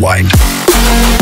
Worldwide.